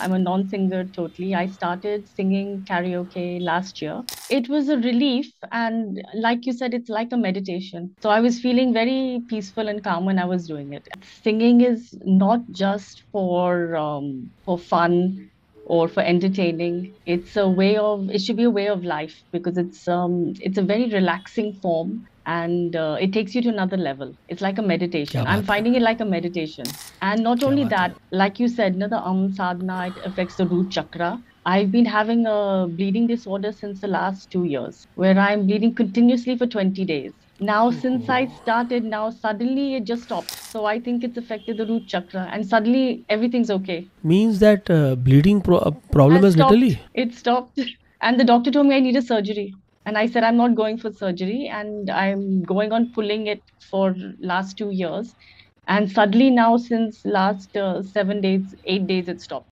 I'm a non singer totally. I started singing karaoke last year. It was a relief. And like you said, it's like a meditation. So I was feeling very peaceful and calm when I was doing it. Singing is not just for, um, for fun or for entertaining it's a way of it should be a way of life because it's um it's a very relaxing form and uh, it takes you to another level. It's like a meditation. I'm finding it like a meditation. And not only that, like you said, the Am Sadhana, it affects the root chakra. I've been having a bleeding disorder since the last two years, where I'm bleeding continuously for 20 days. Now, oh, since I started, now suddenly it just stopped. So I think it's affected the root chakra, and suddenly everything's okay. Means that uh, bleeding pro- uh, problem has literally it stopped, and the doctor told me I needed surgery, and I said I'm not going for surgery, and I'm going on pulling it for last two years and suddenly now since last uh, seven days, eight days, it stopped.